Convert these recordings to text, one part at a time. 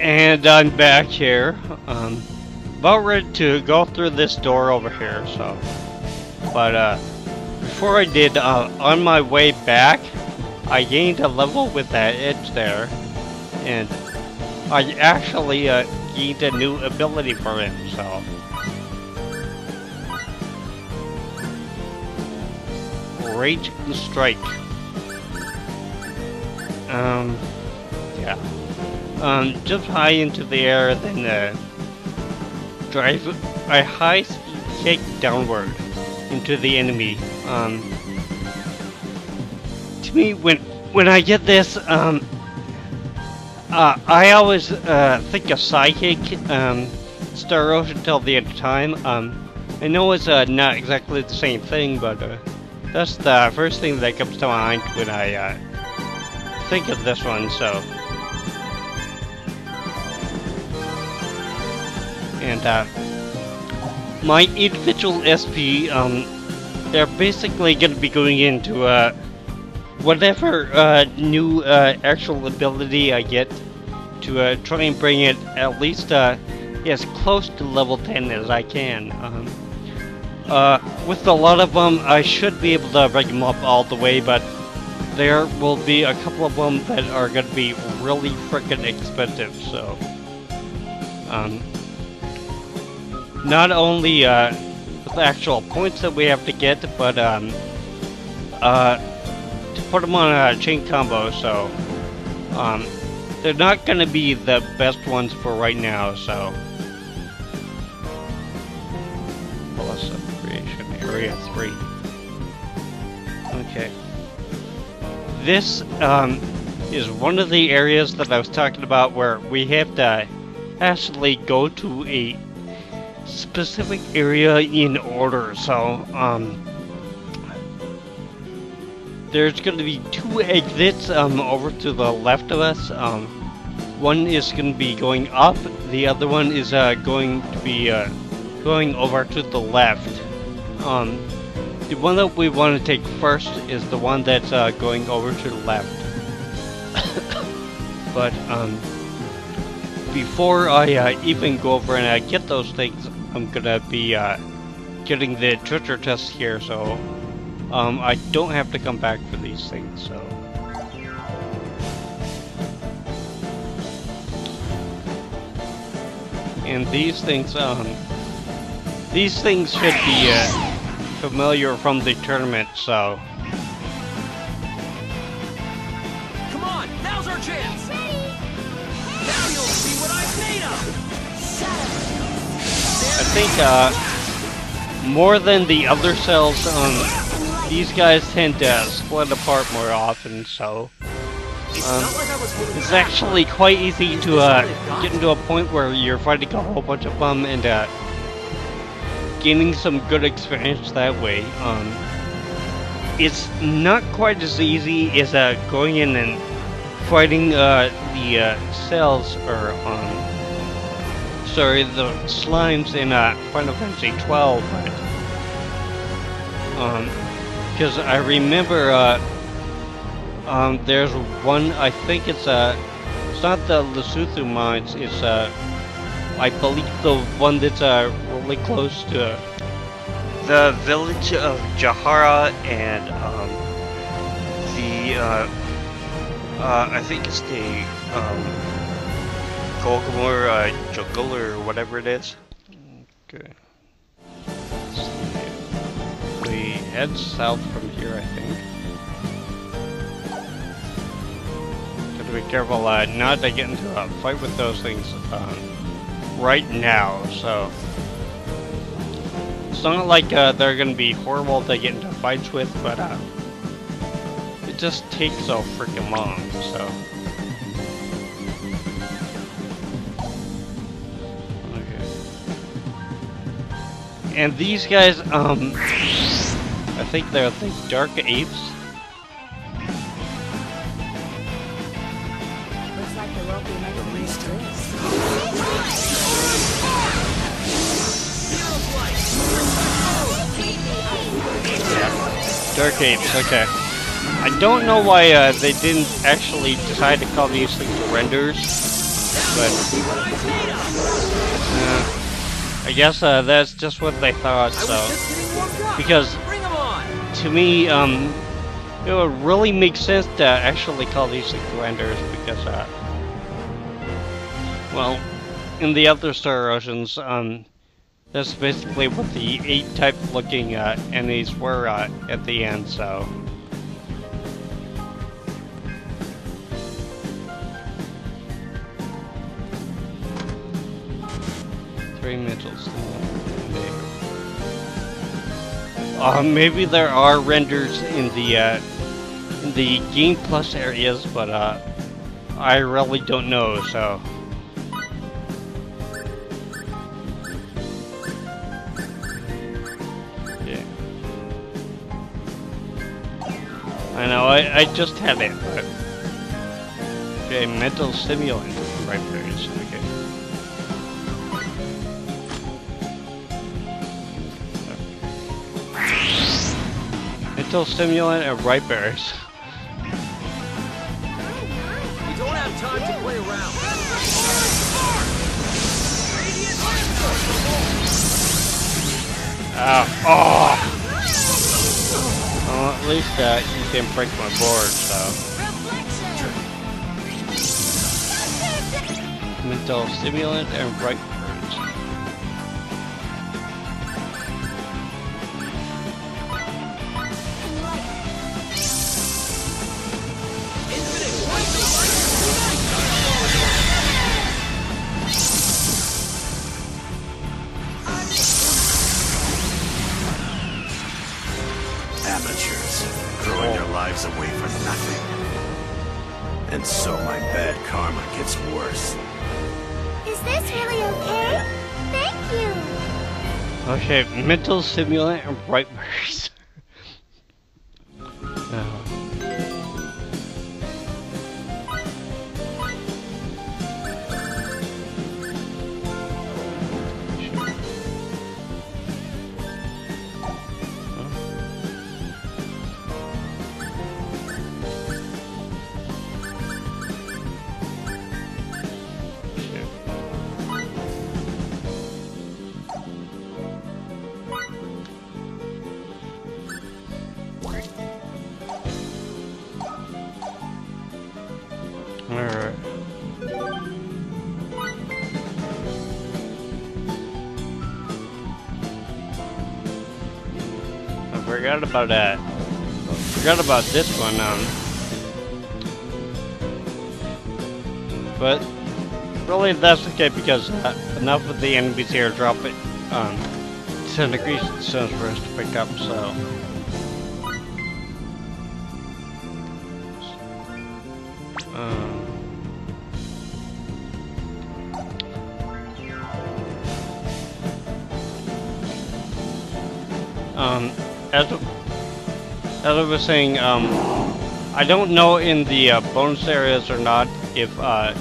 And I'm back here. Um, about ready to go through this door over here, so. But, uh, before I did, uh, on my way back, I gained a level with that edge there. And I actually, uh, gained a new ability for it, so. Rage Strike. Um, yeah. Um, jump high into the air, then uh, drive a high speed kick downward into the enemy. Um, to me, when when I get this, um, uh, I always uh, think of Psychic um, Star Ocean the end of time. Um, I know it's uh, not exactly the same thing, but uh, that's the first thing that comes to mind when I uh, think of this one, so. Uh, my individual SP, um, they're basically gonna be going into, uh, whatever, uh, new, uh, actual ability I get to, uh, try and bring it at least, uh, as close to level 10 as I can. Um, uh, with a lot of them, I should be able to bring them up all the way, but there will be a couple of them that are going to be really freaking expensive, so... Um, not only uh, the actual points that we have to get, but um, uh, to put them on a chain combo, so... Um, they're not going to be the best ones for right now, so... Plus creation area 3. Okay this um, is one of the areas that I was talking about where we have to actually go to a specific area in order. So, um, there's going to be two exits um, over to the left of us. Um, one is going to be going up, the other one is uh, going to be uh, going over to the left. Um, the one that we want to take first is the one that's uh, going over to the left. but um, before I uh, even go over and uh, get those things, I'm gonna be uh, getting the treasure test here, so um, I don't have to come back for these things. So. And these things, um, these things should be uh, familiar from the tournament, so. Think uh, more than the other cells, um, these guys tend to split apart more often, so. Um, it's actually quite easy to uh, get into a point where you're fighting a whole bunch of them and uh, gaining some good experience that way. Um, it's not quite as easy as uh, going in and fighting uh, the uh, cells or um, sorry, the slimes in uh, Final Fantasy 12, but um, because I remember uh, um, there's one. I think it's uh, it's not the Lhusu Mines. It's uh, I believe the one that's uh really close to the village of Jahara and um, the uh, uh, I think it's the um, Golgamore uh, Jungle or whatever it is. Okay. We head south from here, I think. Gotta be careful uh, not to get into a fight with those things um, right now, so. It's not like uh, they're gonna be horrible to get into fights with, but uh, it just takes so freaking long, so. And these guys, um, I think they're the Dark Apes. Looks like there won't be many ways to this. Dark Apes, okay. I don't know why uh, they didn't actually decide to call these things renders. but I made of. I guess uh, that's just what they thought. So just getting warmed up. because Bring 'em on. to me, um, it would really make sense to actually call these the renders because, uh, well, in the other Star Oceans, um, that's basically what the eight type looking uh, enemies were uh, at the end. So. Middles. Uh, maybe there are renders in the uh, in the Game Plus areas, but uh, I really don't know. So. Yeah. I know. I I just had it. But... Okay, mental stimulant. Right there. is- Okay. Mental stimulant and ripe berries. We don't have time to play around. Ah, oh! Well, at least uh, you can break my board, so. Mental stimulant and ripe Okay, mental stimulant and forgot about that. Forgot about this one, um. But really that's okay because uh, enough of the enemies here drop it um 10 degrees zones for us to pick up, so. As I was saying, um, I don't know in the uh, bonus areas or not if uh,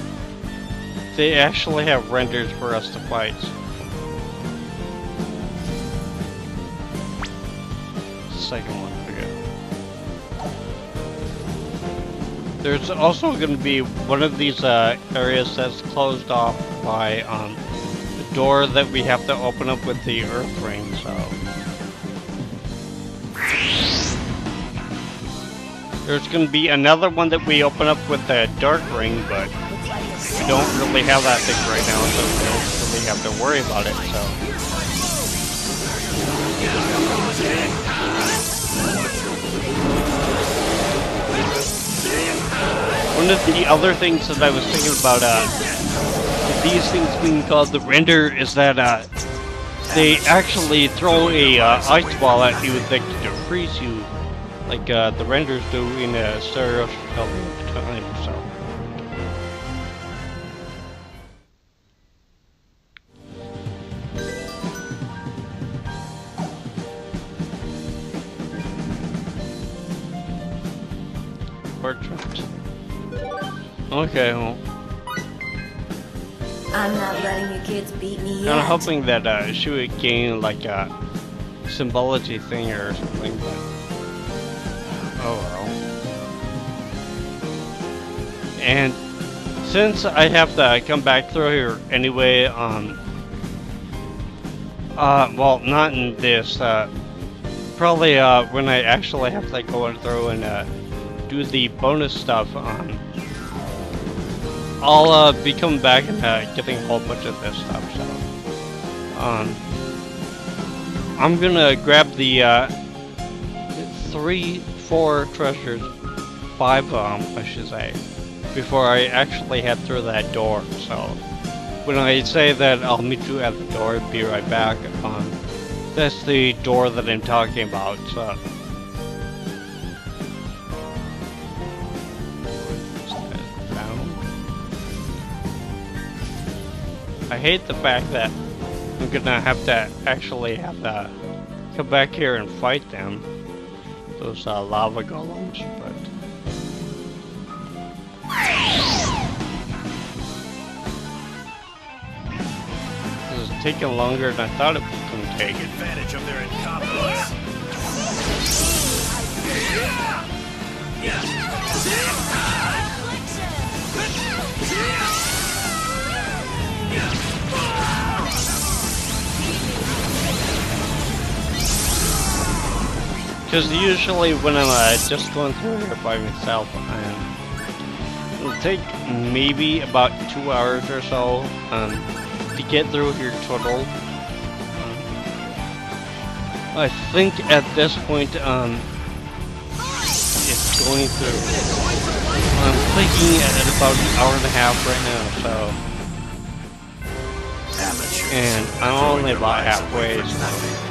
they actually have renders for us to fight. Second one, okay. There's also going to be one of these uh, areas that's closed off by um, the door that we have to open up with the earth ring, so. There's going to be another one that we open up with the dark ring, but we don't really have that thing right now, so we don't really have to worry about it, so. One of the other things that I was thinking about, uh, these things being called the render is that, uh, they actually throw a, uh, ice ball at you that to freeze you, like, uh, the renders do in a stereo time, so. Portrait. Okay, well, I'm not letting you kids beat me yet. of hoping that uh, she would gain like a symbology thing or something, And since I have to come back through here anyway, um, uh, well, not in this, uh, probably, uh, when I actually have to go through and, uh, do the bonus stuff, um, I'll, uh, be coming back and, uh, getting a whole bunch of this stuff, so, um, I'm gonna grab the, uh, three, four treasures, five, um, I should say, before I actually head through that door, so when I say that I'll meet you at the door, be right back, um, that's the door that I'm talking about, so. I hate the fact that I'm gonna have to actually have to come back here and fight them, those uh, lava golems, but taking longer than I thought it was going to take. Advantage of their incompetence. Because usually when I'm uh, just going through here by myself, and it'll take maybe about two hours or so um, to get through here total. Um, I think at this point, um, it's going through. I'm thinking at about an hour and a half right now, so. Amateurs. And I'm only about halfway, so-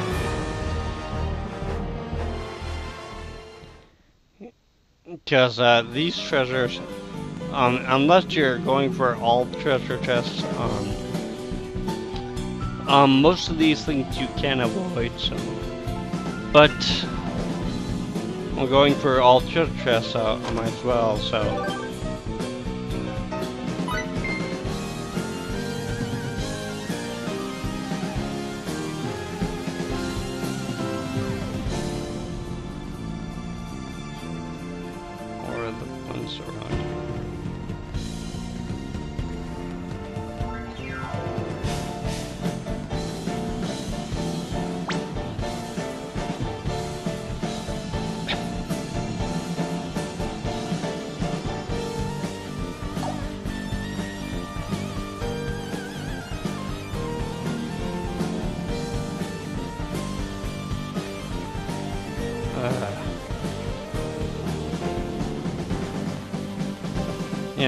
Because uh, these treasures, um, unless you're going for all treasure chests, um, um, most of these things you can avoid. So, but I'm going for treasure chests, might as well. So.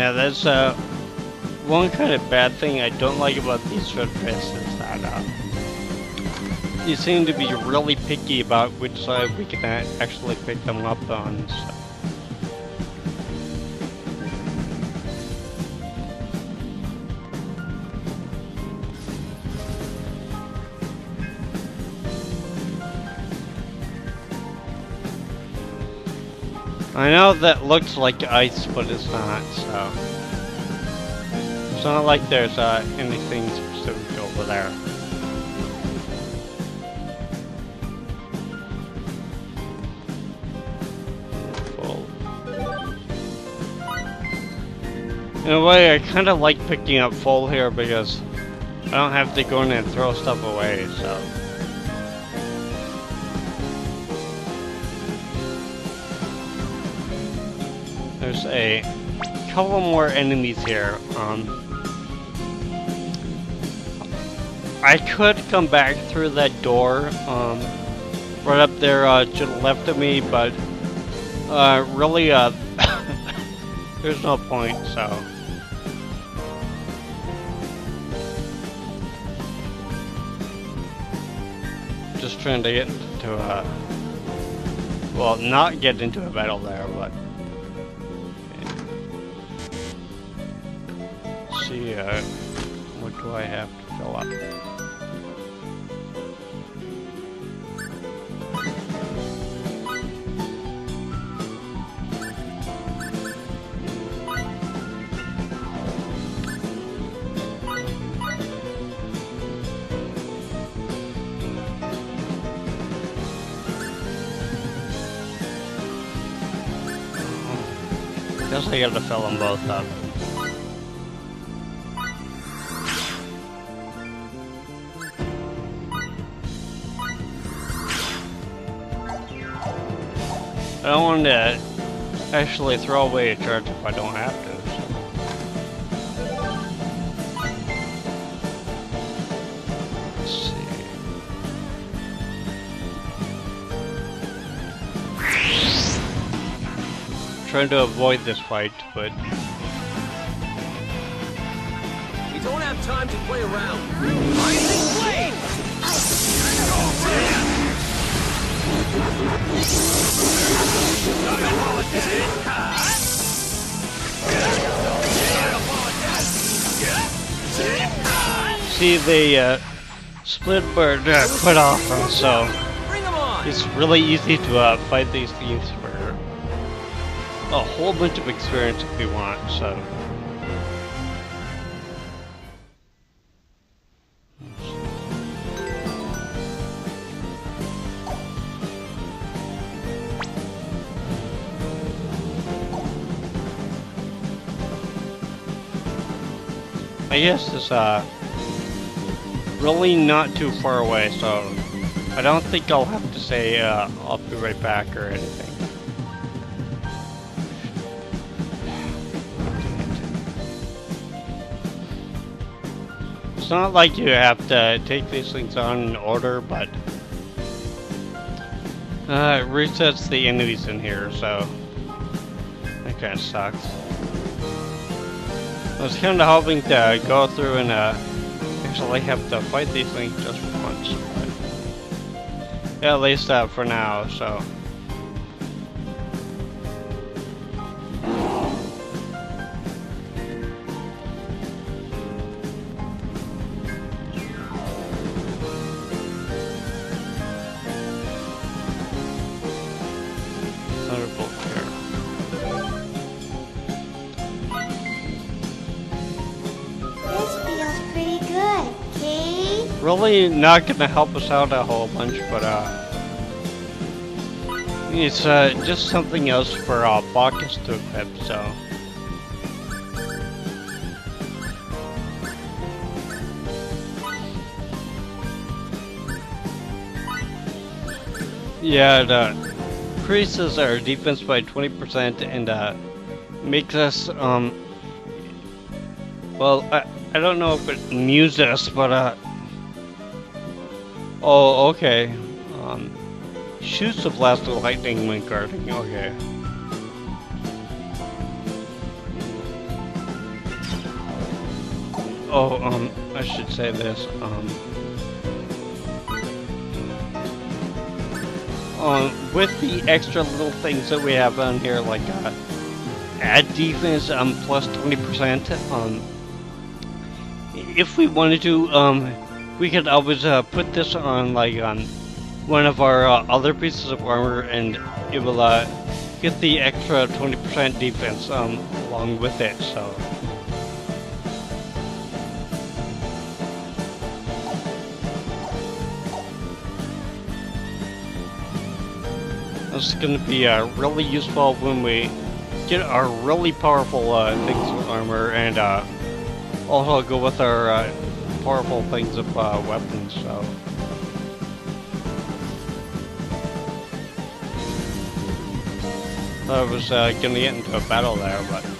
Yeah, that's uh, one kind of bad thing I don't like about these short fists is that uh, you seem to be really picky about which side we can actually pick them up on. So. I know that looks like ice, but it's not, so. It's not like there's uh, anything specific over there. In a way, I kind of like picking up full here because I don't have to go in and throw stuff away, so. There's a couple more enemies here. Um, I could come back through that door, um, right up there uh, to the left of me, but uh, really, uh, there's no point. So. Just trying to get into a, well, not get into a battle there, but. See, uh, what do I have to fill up? Guess I gotta fill them both up. I don't want to actually throw away a charge if I don't have to. Trying to avoid this fight, but We don't have time to play around. Rising Blade! See the uh, split bird uh, quite often, so Bring 'em on! it's really easy to uh, fight these thieves for a whole bunch of experience if you want. So. I guess it's uh really not too far away, so I don't think I'll have to say uh, I'll be right back or anything. It's not like you have to take these things on in order, but uh, it resets the enemies in here, so that kind of sucks. I was kind of hoping to go through and uh, actually have to fight these things just once, but yeah, at least uh, for now. So Not gonna help us out a whole bunch, but uh, it's uh just something else for uh Bacchus to equip. So. Yeah, it uh, increases our defense by 20% and uh, makes us, um, well, I, I don't know if it mutes us, but, uh, oh, okay. Um, shoots a blast of lightning when guarding, okay. Oh, um, I should say this, um, um, with the extra little things that we have on here, like uh, add defense um plus twenty percent. Um, if we wanted to, um, we could always uh, put this on like on one of our uh, other pieces of armor, and it will uh, get the extra twenty percent defense um along with it. So. This is going to be uh, really useful when we get our really powerful uh, things of armor and uh, also go with our uh, powerful things of uh, weapons. So. I was uh, to get into a battle there, but.